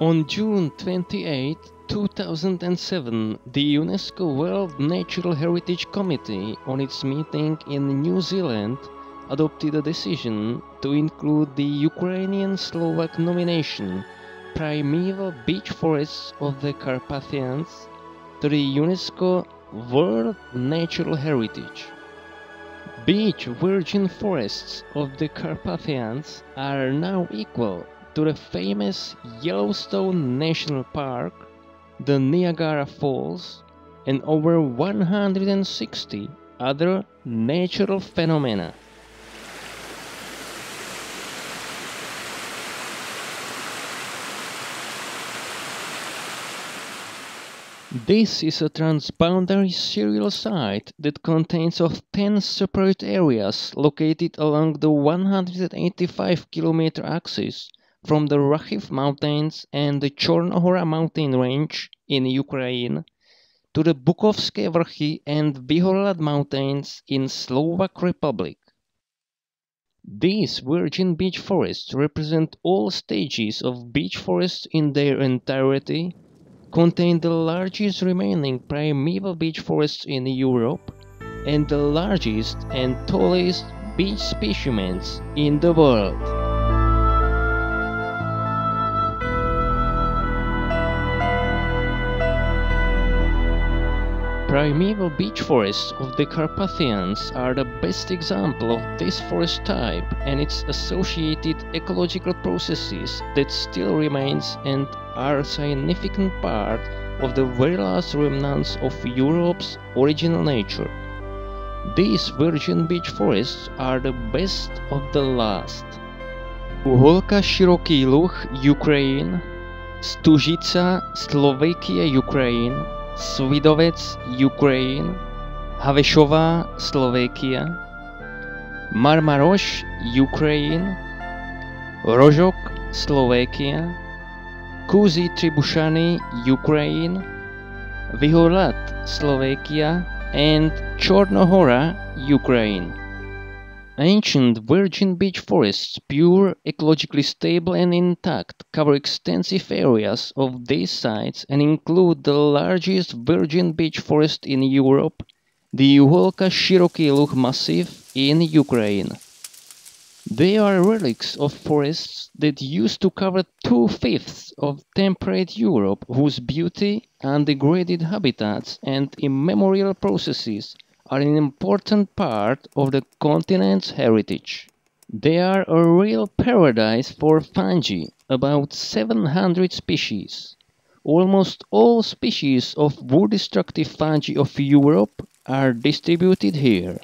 On June 28, 2007, the UNESCO World Natural Heritage Committee, on its meeting in New Zealand, adopted a decision to include the Ukrainian Slovak nomination, Primeval Beech Forests of the Carpathians, to the UNESCO World Natural Heritage. Beech virgin forests of the Carpathians are now equal to the famous Yellowstone National Park, the Niagara Falls, and over 160 other natural phenomena. This is a transboundary serial site that contains of 10 separate areas located along the 185 km axis from the Rakhiv Mountains and the Chornohora mountain range in Ukraine to the Bukovské Vrchy and Vihorlat mountains in Slovak Republic. These virgin beech forests represent all stages of beech forests in their entirety contain the largest remaining primeval beech forests in Europe and the largest and tallest beech specimens in the world. Primeval beech forests of the Carpathians are the best example of this forest type and its associated ecological processes that still remains and are a significant part of the very last remnants of Europe's original nature. These virgin beech forests are the best of the last. Uholka Shiroký Luh, Ukraine, Stužica, Slovakia, Ukraine, Svidovec, Ukraine, Havešová, Slovakia, Marmaroš, Ukraine, Rožok, Slovakia, Kuzy Tribushany, Ukraine, Vyhorlad, Slovakia, and Chornohora, Ukraine. Ancient virgin beech forests, pure, ecologically stable and intact, cover extensive areas of these sites and include the largest virgin beech forest in Europe, the Uholka Shiroký Luh Massif in Ukraine. They are relics of forests that used to cover two-fifths of temperate Europe whose beauty, undegraded habitats and immemorial processes are an important part of the continent's heritage. They are a real paradise for fungi, about 700 species. Almost all species of wood-destructive fungi of Europe are distributed here.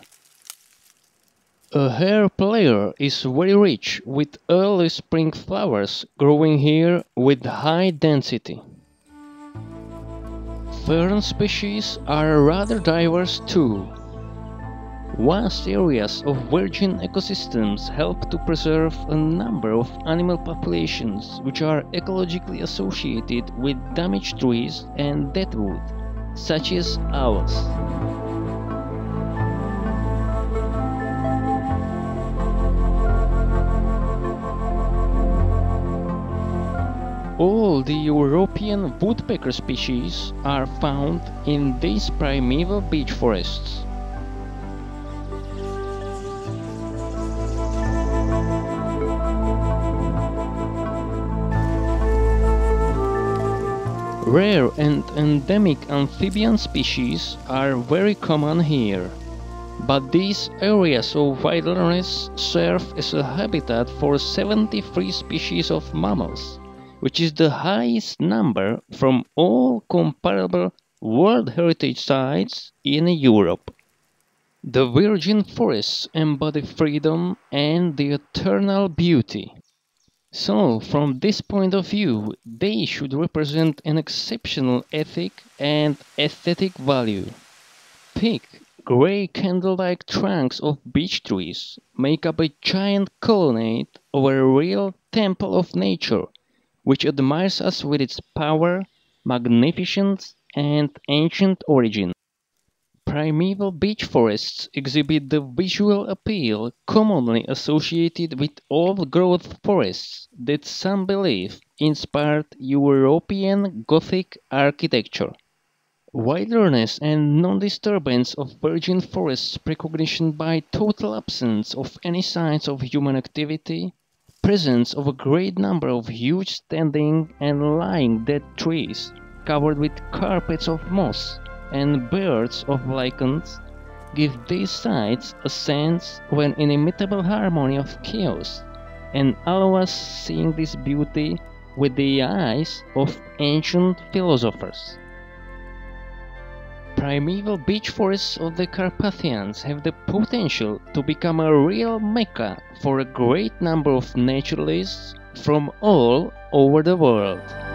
A herb layer is very rich with early spring flowers growing here with high density. Fern species are rather diverse too. Vast areas of virgin ecosystems help to preserve a number of animal populations which are ecologically associated with damaged trees and dead wood, such as owls. All the European woodpecker species are found in these primeval beech forests. Rare and endemic amphibian species are very common here, but these areas of wilderness serve as a habitat for 73 species of mammals which is the highest number from all comparable World Heritage Sites in Europe. The virgin forests embody freedom and the eternal beauty. So, from this point of view, they should represent an exceptional ethic and aesthetic value. Thick, grey candle-like trunks of beech trees make up a giant colonnade of a real temple of nature which admires us with its power, magnificence, and ancient origin. Primeval beech forests exhibit the visual appeal commonly associated with old-growth forests that some believe inspired European Gothic architecture. Wilderness and non-disturbance of virgin forests precognition by total absence of any signs of human activity, presence of a great number of huge standing and lying dead trees covered with carpets of moss and birds of lichens give these sites a sense of an inimitable harmony of chaos and allow us seeing this beauty with the eyes of ancient philosophers. Primeval beech forests of the Carpathians have the potential to become a real mecca for a great number of naturalists from all over the world.